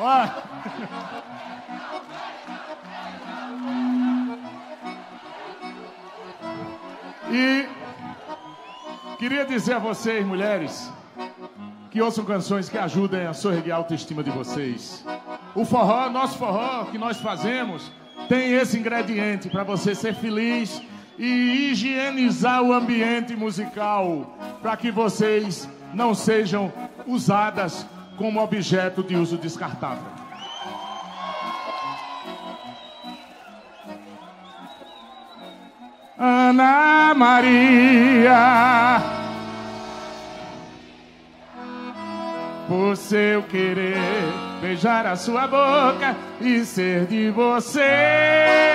Ó. E queria dizer a vocês, mulheres, que ouçam canções que ajudem a sorrir a autoestima de vocês. O forró, nosso forró que nós fazemos, tem esse ingrediente para você ser feliz e higienizar o ambiente musical para que vocês não sejam usadas como objeto de uso descartável. Ana Maria, por seu querer beijar a sua boca e ser de você.